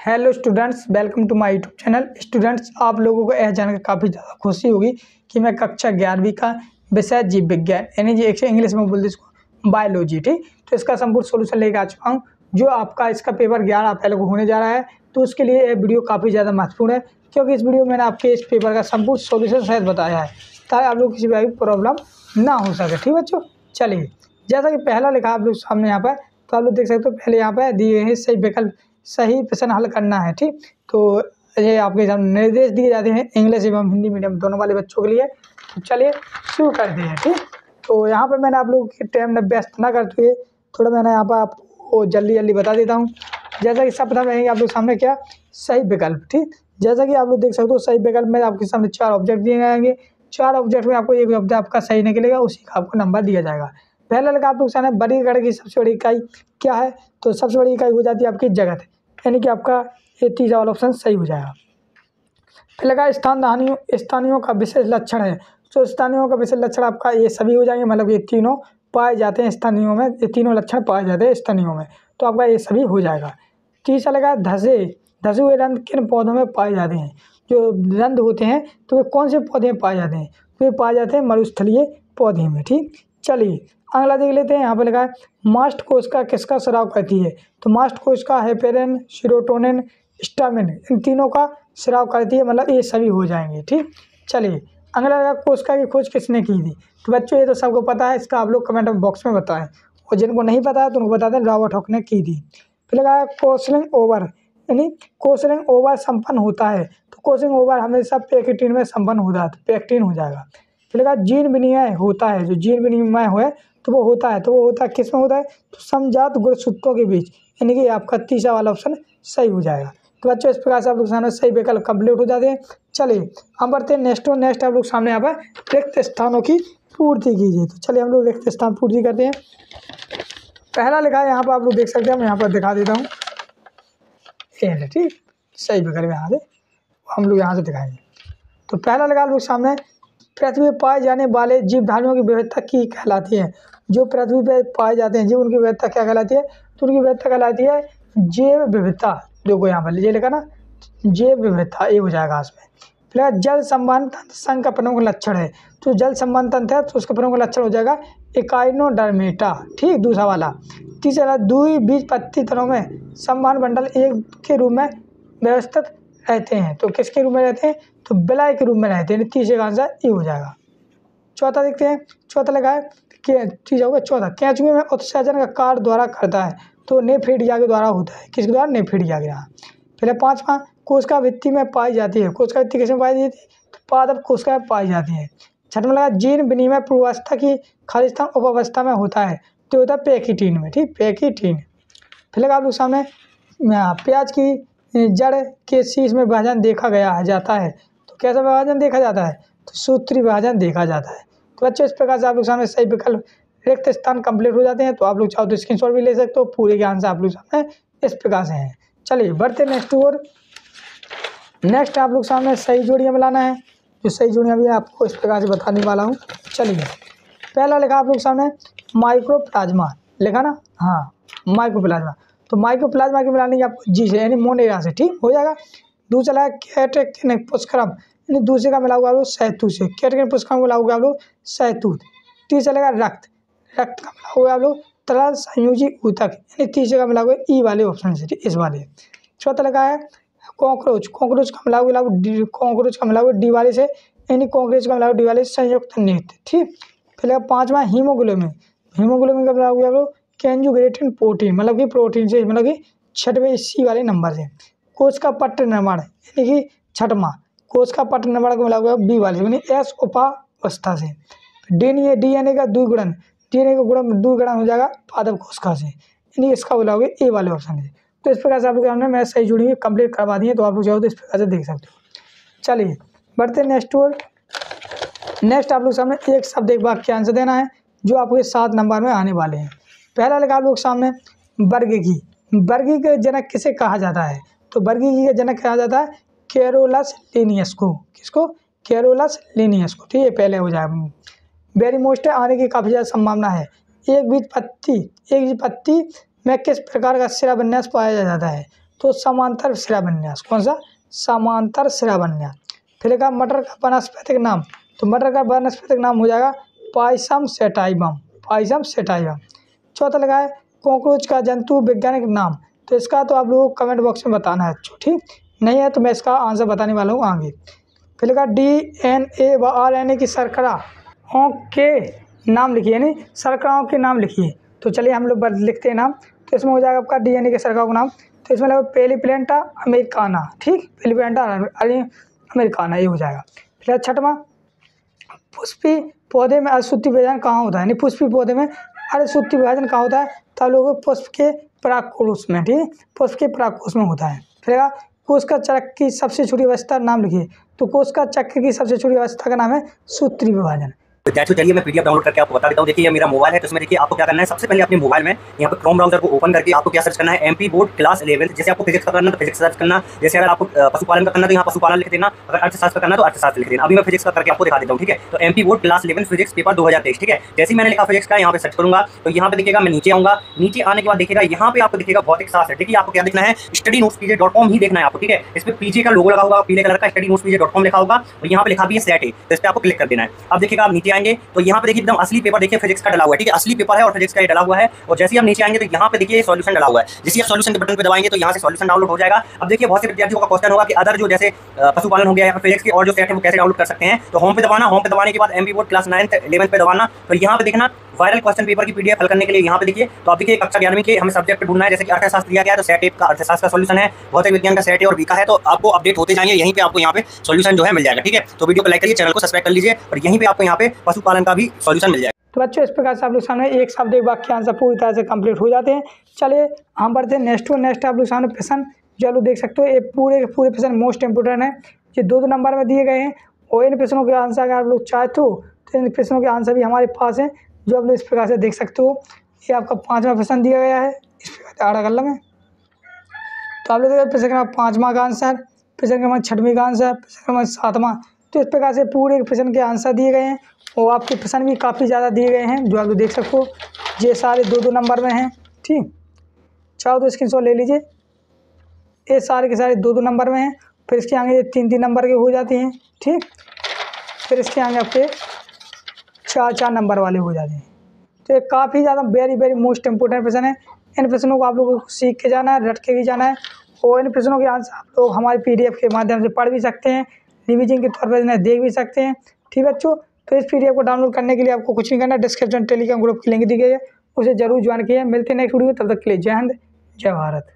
Hello students welcome to my YouTube channel students आप लोगों को यह जानकर काफ़ी ज़्यादा खुशी होगी कि मैं कक्षा ग्यारहवीं का विषय जीव विज्ञान, यानी जी एक इंग्लिश में बोलते इसको बायोलॉजी ठीक? तो इसका संपूर्ण सोल्यूशन लेकर आ चुका हूँ जो आपका इसका पेपर ग्यारह अप्रैल को होने जा रहा है तो उसके लिए यह वीडियो काफ़ी ज़्यादा महत्वपूर्ण है, क्योंकि इस वीडियो में मैंने आपके इस पेपर का संपूर्ण सोल्यूशन शायद बताया है, ताकि आप लोग किसी भी प्रॉब्लम ना हो सके, ठीक बच्चों? चलिए, जैसा कि पहला लिखा आप लोग सामने यहाँ पर तो आप लोग देख सकते हो, पहले यहाँ पर दिए हैं सही विकल्प सही प्रश्न हल करना है, ठीक? तो ये आपके सामने निर्देश दिए जाते हैं इंग्लिश एवं हिंदी मीडियम दोनों वाले बच्चों के लिए। तो चलिए शुरू कर दिए ठीक? तो यहाँ पर मैंने आप लोगों के टाइम में व्यस्त ना करते हुए थोड़ा मैंने यहाँ पर आपको जल्दी जल्दी बता देता हूँ। जैसा कि सब प्रथम रहेंगे आप लोग सामने क्या? सही विकल्प, ठीक? जैसा कि आप लोग देख सकते हो, सही विकल्प में आपके सामने चार ऑब्जेक्ट दिए जाएँगे चार ऑब्जेक्ट में आपको एक ऑब्जेक्ट आपका सही निकलेगा, उसी का आपको नंबर दिया जाएगा। पहला लगा आप लोग सामने बड़ी गढ़ की सबसे बड़ी इकाई क्या है? तो सबसे बड़ी इकाई हो जाती है आपकी जगत, यानी कि आपका ये तीसरा वाला ऑप्शन सही हो जाएगा। फिर लगा स्थान दहानियों, स्थानीयों का विशेष लक्षण है। तो स्थानियों का विशेष लक्षण आपका ये सभी हो जाएँगे मतलब ये तीनों पाए जाते हैं स्थानियों में, ये तीनों लक्षण पाए जाते हैं स्थानीयों में। तो आपका ये सभी हो जाएगा। तीसरा लगा धसे धसे हुए रंध किन पौधों में पाए जाते हैं? जो रंध होते हैं तो वे कौन से पौधे पाए जाते हैं? वे पाए जाते हैं मरुस्थलीय पौधे में, ठीक? चलिए, अगला देख लेते हैं, यहाँ पर लिखा है, मास्ट कोश का किसका स्राव करती है? तो मास्ट कोश का हेपेरन, सीरोटोनिन, स्टामिन, इन तीनों का स्राव करती है मतलब ये सभी हो जाएँगे, ठीक? चलिए, अगला लगा कोशिका की खोज किसने की थी? तो बच्चों, ये तो सबको पता है, इसका आप लोग कमेंट बॉक्स में बताएँ। और जिनको नहीं पता है तो उनको बता दें रॉबर्ट हॉक ने की थी। फिर लगा कोसलिंग ओवर यानी कोसलिंग ओवर संपन्न होता है। तो कोसलिंग ओवर हमेशा पेक्टिन में संपन्न हो जाता है पेक्टिन हो जाएगा। फिर लगा जीन विनिमय होता है, जो जीन विनिमय हुए तो वो होता है तो वो होता है, किसमें होता है? तो समझात गुणसूत्रों के बीच, यानी कि आपका तीसरा वाला ऑप्शन सही हो जाएगा। तो बच्चों, इस प्रकार से आप लोग सामने सही विकल्प कंप्लीट हो जाते हैं। चलिए हम बढ़ते हैं नेक्स्ट नेक्स्ट आप लोग सामने यहाँ पर रिक्त स्थानों की पूर्ति कीजिए। तो चलिए, हम लोग रिक्त स्थान पूर्ति करते हैं। पहला लिखा है, यहाँ पर आप लोग देख सकते हैं, मैं यहाँ पर दिखा देता हूँ। ठीक? सही विकल्प यहाँ से, हम लोग यहाँ से दिखाएँगे। तो पहला लगा लोग सामने पृथ्वी पर पाए जाने वाले जीवधारियों की विविधता की कहलाती है। जो पृथ्वी पर पाए जाते हैं, जीव उनकी विविधता क्या कहलाती है? तो उनकी विविधता कहलाती है जैव विविधता। को यहाँ पर लीजिए लिखा ना, जैव विविधता, ये हो जाएगा इसमें। फिर जल संबंध तंत्र संघ का प्रमुख लक्षण है। तो जल संबंध तंत्र है तो उसका प्रमुख लक्षण हो जाएगा इकाइनोडर्मेटा। ठीक, दूसरा वाला। तीसरा, दुई बीज पत्ती तरों में संवहन मंडल एक के रूप में व्यवस्थित रहते हैं। तो किसके रूप में रहते हैं? तो बिलाय के रूप में रहते हैं। तीसरे का आंसर ये हो जाएगा। चौथा देखते हैं। चौथा लगा है तीसरा होगा चौथा। कैचुए में उत्सर्जन का कार्य द्वारा करता है तो नेफ्रीडिया के द्वारा होता है। किसके द्वारा? के द्वारा। फिर पाँचवा कोशिका भित्ति में पाई जाती है। कोशिका भित्ति किसमें पाई जाती है? तो पादप कोशिका में पाई जाती है। छठवा लगा जीन विनिमय पूर्वावस्था की खालिस्तान उपावस्था में होता है। तो होता है पैकीटीन में। ठीक, पैकीटीन। फिर लगा आप लोग सामने। प्याज की जड़ के शीश में विभाजन देखा गया जाता है। तो कैसा विभाजन देखा जाता है? तो सूत्री विभाजन देखा जाता है। तो बच्चों, इस प्रकार से आप लोग सामने सही विकल्प, रिक्त स्थान कंप्लीट हो जाते हैं। तो आप लोग चाहो तो स्क्रीन भी ले सकते हो, पूरे के आंसर आप लोग सामने इस प्रकार से हैं। चलिए, बढ़ते नेक्स्ट और नेक्स्ट आप लोग सामने सही जोड़ियाँ मिलाना है। जो सही जोड़ियाँ भी आपको इस प्रकार से बताने वाला हूँ। चलिए, पहला लिखा आप लोग सामने माइक्रो प्लाज्मा लिखा ना? हाँ माइक्रो प्लाज्मा तो माइक्रो प्लाज्मा की मिलाने की आपको जी से यानी मोनेरा से, ठीक? हो जाएगा। दूसरा है कैटेक पुष्करम, यानी दूसरे का मिला हुआ आप लोग सहतूत से। कैटेक पुष्करम मिला हुआ आप लोग सहतूत तीसरा लगा रक्त। रक्त का मिला हुआ आप लोग तरल संयोजी ऊतक, यानी तीसरे का मिला हुआ ई वाले ऑप्शन से इस वाले। चौथा लगा है कॉकरोच। कॉकरोच का मिला हुआ कॉकरोच का मिला हुआ डी वाले से, यानी कॉकरोच का मिला हुआ डी वाले संयुक्त नृत्य ठीक? फिर पाँचवा हीमोग्लोबिन। हीमोग्लोबिन का मिला हुआ आप लोग कैंजुग्रेटिन प्रोटीन मतलब कि प्रोटीन से मतलब कि छठवें सी वाले नंबर से। कोश का पट्ट निर्माण, यानी कि छठवा कोश का पट्ट निर्माण को मिला हुआ बी वाले, यानी एस उपावस्था से। D A D N A का द्विगुणन। डी एन ए का गुणन द्विगुणन हो जाएगा पादप कोशिका से। यानी इसका बोला होगा ए वाले ऑप्शन से। तो इस प्रकार से आप लोग सामने मैं सही जुड़ी हुई कंप्लीट करवा दिए तो आप लोग चाहो तो इस प्रकार से देख सकते हो। चलिए, बढ़ते नेक्स्ट और नेक्स्ट आप लोग सामने एक शब्द एक वाक्य आंसर देना है, जो आपके सात नंबर में आने वाले हैं। पहला लगा आप लोग सामने वर्ग की। वर्गी के जनक किसे कहा जाता है? तो वर्गी का जनक कहा जाता है कैरोलस लेनियस को। किसको? कैरोलस लेनियस को। ठीक है, पहले हो जाए। वेरी मोस्ट आने की काफ़ी ज़्यादा संभावना है। एक बीज पत्ती, एक बीज पत्ती में किस प्रकार का सिरा विन्यास पाया जाता है? तो समांतर शिलान्यास। कौन सा? समांतर शिलान्यास। फिर लिखा मटर का वनस्पतिक नाम। तो मटर का वनस्पतिक नाम हो जाएगा पाइसम सेटाइबम। पाइसम सेटाइबम। चौथा लगा है। कॉकरोच का जंतु वैज्ञानिक नाम। तो इसका तो आप लोगों कमेंट बॉक्स में बताना है ठीक? नहीं है तो मैं इसका आंसर बताने वाला हूँ आगे। फिर लिखा डी एन ए व आर एन ए की शर्करा के नाम लिखिए नहीं शर्कराओं के नाम लिखिए। तो चलिए हम लोग लिखते हैं नाम। तो इसमें हो जाएगा आपका डी एन ए के शर्कराओं का नाम। तो इसमें लगा पेलीप्लेंटा अमेरिकाना, ठीक? पेलीप्लेंटा अमेरिकाना, ये हो जाएगा। फिर छठवा, पुष्पी पौधे में अशुद्धि विभाजन कहाँ होता है? यानी पुष्पी पौधे में अशुद्धि विभाजन कहाँ होता है? तो लोग पुष्प के पराकोष में, ठीक पुष्प के पराकोष में होता है। फिर कोष का चक्र की सबसे छोटी अवस्था नाम लिखिए। तो कोष का चक्र की सबसे छोटी अवस्था का नाम है सूत्री विभाजन। विद्यार्थियों चलिए मैं पीडीएफ डाउनलोड करके आपको बता देता हूँ। देखिए, ये मेरा मोबाइल है तो इसमें देखिए, आपको क्या करना है? सबसे पहले अपने मोबाइल में यहाँ पर क्रोम ब्राउज़र को ओपन करके आपको क्या सर्च करना है? एमपी बोर्ड क्लास इलेवन जैसे आपको फिजिक्स का करना तो फिजिक्स सर्च करना। जैसे अगर आपको पशुपालन का करना तो यहाँ पशुपालन लिख देना। अगर अर्थशास्त्र करना तो अर्थशास्त्र लिख देना। अभी मैं फिजिक्स का करके आपको दिखा देता हूँ, ठीक है? तो MP board class eleven physics paper दो हज़ार तेईस, ठीक है? जैसे मैंने लिखा फिजिक्स का, यहाँ पे सर्च करूँगा। तो यहाँ पे देखिएगा, मैं नीचे आऊँगा। नीचे आने के बाद देखिएगा, यहाँ पे आपको दिखेगा भौतिक शास्त्र है? आपको क्या देखना है? Study notes PJ dot com ही देखना है आपको, ठीक है? इस पर पीजे का लोगो लगा होगा, पीले कलर का study notes PJ dot com लिखा होगा। और यहाँ पे लिखा भी है सेट है तो इस पर आपको क्लिक कर देना है। अब देखिएगा, आप नीचे आएँगे तो यहाँ पे देखिए एकदम असली पेपर देखिए फिजिक्स का डला हुआ है, ठीक है? असली पेपर है और फिजिक्स का डला हुआ है, और जैसे हम नीचे आएँगे तो यहाँ पे देखिए सॉल्यूशन डला हुआ है। जैसे आप सॉल्यूशन के बटन पर दबाएँगे तो यहाँ से सॉल्यूशन डाउनलोड हो जाएगा। अब देखिए बहुत से विद्यार्थियों का क्वेश्चन होगा कि अदर जो जैसे पशुपालन हो गया या फिजिक्स के और जो सेट है, वो कैसे डाउनलोड कर सकते हैं? तो होम पे दबाना होम पे दबाने के बाद MP board class ninth eleven पे दबाना। तो यहाँ पे देखना वायरल क्वेश्चन पेपर की पीडीएफ हल करने के लिए यहाँ पे देखिए तो आप देखिए कक्षा ग्यारहवीं के हमें सब्जेक्ट ढूंढना है। जैसे कि अर्थशास्त्र दिया गया तो सेट का अर्थशास्त्र का सोल्यूशन है, भौतिक विज्ञान का सेट और बीका है तो आपको अपडेट होते जाएँगे। यहीं पे आपको यहाँ पे सोल्यूशन जो है मिल जाएगा, ठीक है? तो वीडियो को लाइक करिए चैनल को सब्सक्राइब कर लीजिए और यहीं पे आपको यहाँ पे पशुपालन का भी सोल्यूशन मिल जाएगा। तो बच्चों, इस प्रकार से आप लोग सामने एक शब्द एक वाक्य आंसर पूरी तरह से कंप्लीट हो जाते हैं। चलिए, हम बढ़ते हैं नेक्स्ट नेक्स्ट आप लोग सामने प्रश्न जो आप लोग देख सकते हो। ये पूरे पूरे प्रश्न मोस्ट इंपोर्टेंट है। ये दो दो नंबर में दिए गए हैं। और इन प्रश्नों के आंसर अगर आप लोग चाहते हो तो इन प्रश्नों के आंसर भी हमारे पास हैं। जो आप लोग इस प्रकार से देख सकते हो, ये आपका पाँचवा प्रश्न दिया गया है। इस प्रकार आड़ा कलम है तो आप लोग प्रश्न क्रमांक पाँचवा का आंसर, प्रश्न क्रमांक छठवीं का आंसर, प्रश्न क्रमांक सातवां। तो इस प्रकार से पूरे प्रश्न के आंसर दिए गए हैं और आपके प्रश्न भी काफ़ी ज़्यादा दिए गए हैं, जो आप लोग देख सकते हो ये सारे दो दो नंबर में हैं, ठीक? चाहो तो स्क्रीन ले लीजिए। ये सारे के सारे दो दो नंबर में हैं, फिर इसके आगे ये तीन तीन नंबर के हो जाते हैं, ठीक? फिर इसके आगे आपके चार चार नंबर वाले हो जाते हैं। तो ये काफ़ी ज़्यादा वेरी वेरी मोस्ट इंपॉर्टेंट प्रश्न है। इन प्रश्नों को आप लोगों को सीख के जाना है, रट के भी जाना है और इन प्रश्नों के आंसर आप लोग हमारे पीडीएफ के माध्यम से पढ़ भी सकते हैं रिविजन के तौर पर इन्हें देख भी सकते हैं। ठीक है बच्चों? तो इस पीडीएफ को डाउनलोड करने के लिए आपको कुछ नहीं करना डिस्क्रिप्शन टेलीग्राम ग्रुप की लिंक दी गई है। उसे ज़रूर ज्वाइन किया मिलते हैं नेक्स्ट वीडियो में। तब तक के लिए जय हिंद, जय भारत।